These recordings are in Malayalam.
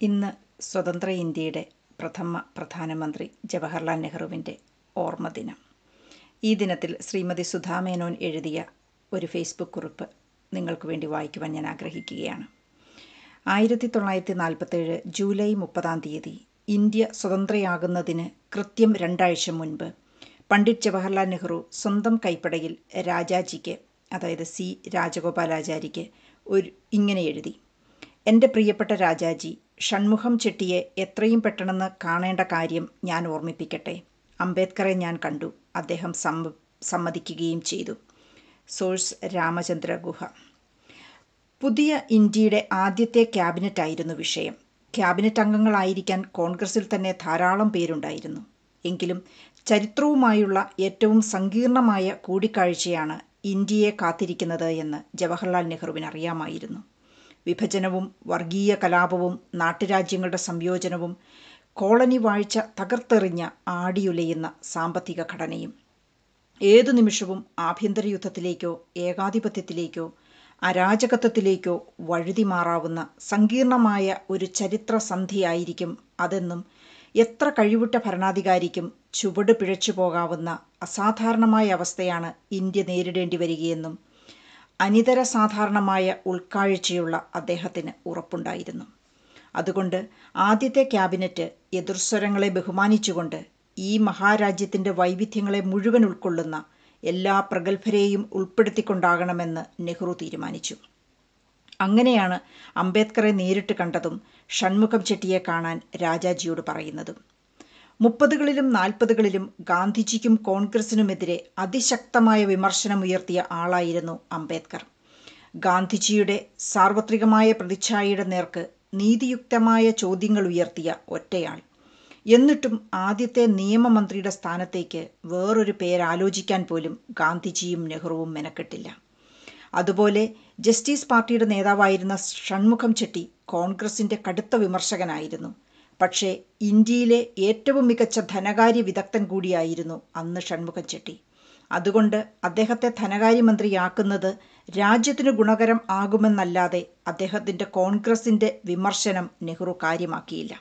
ഇന്ന് സ്വതന്ത്ര ഇന്ത്യയുടെ പ്രഥമ പ്രധാനമന്ത്രി ജവഹർലാൽ നെഹ്റുവിന്റെ ഓർമ്മദിനം. ഈ ദിനത്തിൽ ശ്രീമതി സുധാമേനോൻ എഴുതിയ ഒരു ഫേസ്ബുക്ക് കുറിപ്പ് നിങ്ങൾക്ക് വേണ്ടി വായിക്കുവാൻ ഞാൻ ആഗ്രഹിക്കുകയാണ്. ആയിരത്തി തൊള്ളായിരത്തി നാൽപ്പത്തേഴ് ജൂലൈ മുപ്പതാം തീയതി ഇന്ത്യ സ്വതന്ത്രയാകുന്നതിന് കൃത്യം രണ്ടാഴ്ച മുൻപ് പണ്ഡിറ്റ് ജവഹർലാൽ നെഹ്റു സ്വന്തം കൈപ്പടയിൽ രാജാജിക്ക് അതായത് സി രാജഗോപാലാചാരിക്ക് ഒരു ഇങ്ങനെ എഴുതി. എന്റെ പ്രിയപ്പെട്ട രാജാജി ഷൺമുഖം ചെട്ടിയെ എത്രയും പെട്ടെന്ന് കാണേണ്ട കാര്യം ഞാൻ ഓർമ്മിപ്പിക്കട്ടെ. അംബേദ്കറെ ഞാൻ കണ്ടു. അദ്ദേഹം സമ്മതിക്കുകയും ചെയ്തു. സോഴ്സ് രാമചന്ദ്ര ഗുഹ. പുതിയ ഇന്ത്യയുടെ ആദ്യത്തെ ക്യാബിനറ്റ് ആയിരുന്നു വിഷയം. ക്യാബിനറ്റ് അംഗങ്ങളായിരിക്കാൻ കോൺഗ്രസിൽ തന്നെ ധാരാളം പേരുണ്ടായിരുന്നു. എങ്കിലും ചരിത്രവുമായുള്ള ഏറ്റവും സങ്കീർണമായ കൂടിക്കാഴ്ചയാണ് ഇന്ത്യയെ കാത്തിരിക്കുന്നത് എന്ന് ജവഹർലാൽ നെഹ്റുവിന് അറിയാമായിരുന്നു. വിഭജനവും വർഗീയ കലാപവും നാട്ടുരാജ്യങ്ങളുടെ സംയോജനവും കോളനി വാഴ്ച തകർത്തെറിഞ്ഞ ആടിയുലയുന്ന സാമ്പത്തിക ഘടനയും ഏതു നിമിഷവും ആഭ്യന്തര യുദ്ധത്തിലേക്കോ ഏകാധിപത്യത്തിലേക്കോ അരാജകത്വത്തിലേക്കോ വഴുതി മാറാവുന്ന സങ്കീർണമായ ഒരു ചരിത്ര സന്ധിയായിരിക്കും അതെന്നും എത്ര കഴിവുറ്റ ഭരണാധികാരിക്കും ചുവട് പിഴച്ചു പോകാവുന്ന അസാധാരണമായ അവസ്ഥയാണ് ഇന്ത്യ നേരിടേണ്ടി വരികയെന്നും അനിതര സാധാരണമായ ഉൾക്കാഴ്ചയുള്ള അദ്ദേഹത്തിന് ഉറപ്പുണ്ടായിരുന്നു. അതുകൊണ്ട് ആദ്യത്തെ ക്യാബിനറ്റ് എതിർസ്വരങ്ങളെ ബഹുമാനിച്ചുകൊണ്ട് ഈ മഹാരാജ്യത്തിന്റെ വൈവിധ്യങ്ങളെ മുഴുവൻ ഉൾക്കൊള്ളുന്ന എല്ലാ പ്രഗത്ഭരെയും ഉൾപ്പെടുത്തിക്കൊണ്ടാകണമെന്ന് നെഹ്റു തീരുമാനിച്ചു. അങ്ങനെയാണ് അംബേദ്കറെ നേരിട്ട് കണ്ടതും ഷൺമുഖം ചെട്ടിയെ കാണാൻ രാജാജിയോട് പറയുന്നതും. മുപ്പതുകളിലും നാൽപ്പതുകളിലും ഗാന്ധിജിക്കും കോൺഗ്രസിനുമെതിരെ അതിശക്തമായ വിമർശനമുയർത്തിയ ആളായിരുന്നു അംബേദ്കർ. ഗാന്ധിജിയുടെ സാർവത്രികമായ പ്രതിച്ഛായയുടെ നേർക്ക് നീതിയുക്തമായ ചോദ്യങ്ങൾ ഉയർത്തിയ ഒറ്റയാൾ. എന്നിട്ടും ആദ്യത്തെ നിയമമന്ത്രിയുടെ സ്ഥാനത്തേക്ക് വേറൊരു പേരാലോചിക്കാൻ പോലും ഗാന്ധിജിയും നെഹ്റുവും മെനക്കെട്ടില്ല. അതുപോലെ ജസ്റ്റിസ് പാർട്ടിയുടെ നേതാവായിരുന്ന ഷൺമുഖം ചെട്ടി കോൺഗ്രസിന്റെ കടുത്ത വിമർശകനായിരുന്നു. പക്ഷേ ഇന്ത്യയിലെ ഏറ്റവും മികച്ച ധനകാര്യ വിദഗ്ധൻ കൂടിയായിരുന്നു അന്ന് ഷൺമുഖം ചെട്ടി. അതുകൊണ്ട് അദ്ദേഹത്തെ ധനകാര്യമന്ത്രിയാക്കുന്നത് രാജ്യത്തിന് ഗുണകരം ആകുമെന്നല്ലാതെ അദ്ദേഹത്തിന്റെ കോൺഗ്രസിന്റെ വിമർശനം നെഹ്റു കാര്യമാക്കിയില്ല.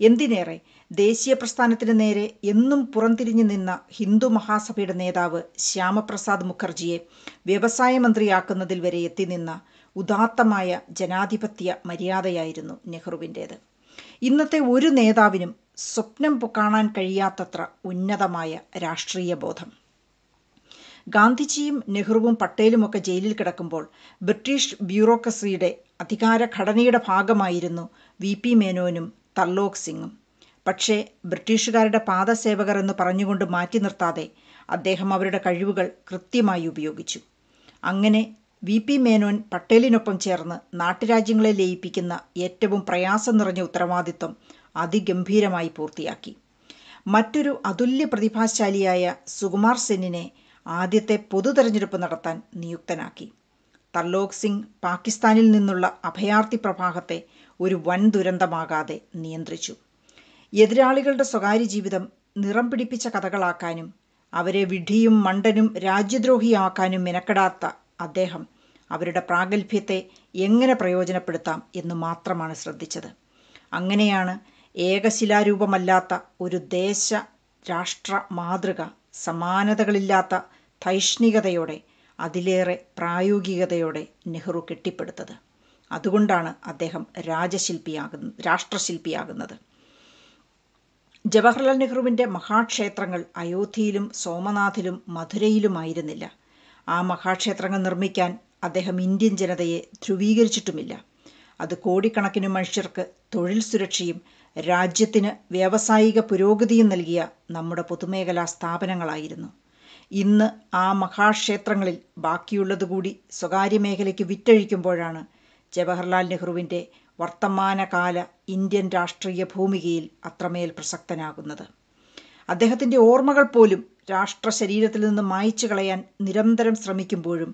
എന്തിനേറെ ദേശീയ പ്രസ്ഥാനത്തിന് നേരെ എന്നും പുറംതിരിഞ്ഞു നിന്ന ഹിന്ദു മഹാസഭയുടെ നേതാവ് ശ്യാമപ്രസാദ് മുഖർജിയെ വ്യവസായ മന്ത്രിയാക്കുന്നതിൽ വരെ എത്തി നിന്ന ഉദാത്തമായ ജനാധിപത്യ മര്യാദയായിരുന്നു നെഹ്റുവിന്റേത്. ഇന്നത്തെ ഒരു നേതാവിനും സ്വപ്നം കാണാൻ കഴിയാത്തത്ര ഉന്നതമായ രാഷ്ട്രീയ ബോധം. ഗാന്ധിജിയും നെഹ്റുവും പട്ടേലുമൊക്കെ ജയിലിൽ കിടക്കുമ്പോൾ ബ്രിട്ടീഷ് ബ്യൂറോക്രസിയുടെ അധികാര ഘടനയുടെ ഭാഗമായിരുന്നു വി പി മേനോനും തർലോക് സിംഗും പക്ഷേ ബ്രിട്ടീഷുകാരുടെ പാദസേവകർ എന്ന് പറഞ്ഞുകൊണ്ട് മാറ്റി നിർത്താതെ അദ്ദേഹം അവരുടെ കഴിവുകൾ കൃത്യമായി ഉപയോഗിച്ചു. അങ്ങനെ വി പി മേനോൻ പട്ടേലിനൊപ്പം ചേർന്ന് നാട്ടുരാജ്യങ്ങളെ ലയിപ്പിക്കുന്ന ഏറ്റവും പ്രയാസം നിറഞ്ഞ ഉത്തരവാദിത്വം അതിഗംഭീരമായി പൂർത്തിയാക്കി. മറ്റൊരു അതുല്യ പ്രതിഭാശാലിയായ സുകുമാർ സെന്നിനെ ആദ്യത്തെ പൊതു തെരഞ്ഞെടുപ്പ് നടത്താൻ നിയുക്തനാക്കി. തർലോക് സിംഗ് പാകിസ്ഥാനിൽ നിന്നുള്ള അഭയാർത്ഥി പ്രവാഹത്തെ ഒരു വൻ ദുരന്തമാകാതെ നിയന്ത്രിച്ചു. എതിരാളികളുടെ സ്വകാര്യ ജീവിതം നിറം പിടിപ്പിച്ച കഥകളാക്കാനും അവരെ വിഡ്ഢിയും മണ്ടനും രാജ്യദ്രോഹിയാക്കാനും മെനക്കെടാത്ത അദ്ദേഹം അവരുടെ പ്രാഗൽഭ്യത്തെ എങ്ങനെ പ്രയോജനപ്പെടുത്താം എന്ന് മാത്രമാണ് ശ്രദ്ധിച്ചത്. അങ്ങനെയാണ് ഏകശിലാരൂപമല്ലാത്ത ഒരു ദേശ രാഷ്ട്ര മാതൃക സമാനതകളില്ലാത്ത ധൈഷ്ണികതയോടെ അതിലേറെ പ്രായോഗികതയോടെ നെഹ്റു കെട്ടിപ്പടുത്തത്. അതുകൊണ്ടാണ് അദ്ദേഹം രാജശില്പിയാകുന്ന രാഷ്ട്രശില്പിയാകുന്നത്. ജവഹർലാൽ നെഹ്റുവിന്റെ മഹാക്ഷേത്രങ്ങൾ അയോധ്യയിലും സോമനാഥിലും മധുരയിലുമായിരുന്നില്ല. ആ മഹാക്ഷേത്രങ്ങൾ നിർമ്മിക്കാൻ അദ്ദേഹം ഇന്ത്യൻ ജനതയെ ധ്രുവീകരിച്ചിട്ടുമില്ല. അത് കോടിക്കണക്കിന് മനുഷ്യർക്ക് തൊഴിൽ സുരക്ഷയും രാജ്യത്തിന് വ്യാവസായിക പുരോഗതിയും നൽകിയ നമ്മുടെ പൊതുമേഖലാ സ്ഥാപനങ്ങളായിരുന്നു. ഇന്ന് ആ മഹാക്ഷേത്രങ്ങളിൽ ബാക്കിയുള്ളതുകൂടി സ്വകാര്യ മേഖലയ്ക്ക് വിറ്റഴിക്കുമ്പോഴാണ് ജവഹർലാൽ നെഹ്റുവിന്റെ വർത്തമാനകാല ഇന്ത്യൻ രാഷ്ട്രീയ ഭൂമികയിൽ അത്രമേൽ പ്രസക്തനാകുന്നത്. അദ്ദേഹത്തിന്റെ ഓർമ്മകൾ പോലും രാഷ്ട്ര ശരീരത്തിൽ നിന്ന് മായ്ച്ചു കളയാൻ നിരന്തരം ശ്രമിക്കുമ്പോഴും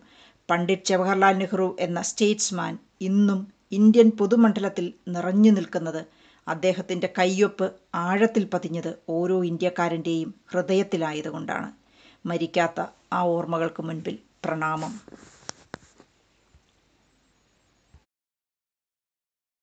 പണ്ഡിറ്റ് ജവഹർലാൽ നെഹ്റു എന്ന സ്റ്റേറ്റ്സ്മാൻ ഇന്നും ഇന്ത്യൻ പൊതുമണ്ഡലത്തിൽ നിറഞ്ഞു നിൽക്കുന്നത് അദ്ദേഹത്തിന്റെ കയ്യൊപ്പ് ആഴത്തിൽ പതിഞ്ഞത് ഓരോ ഇന്ത്യക്കാരന്റെയും ഹൃദയത്തിലായതുകൊണ്ടാണ്. മരിക്കാത്ത ആ ഓർമ്മകൾക്ക് മുൻപിൽ പ്രണാമം.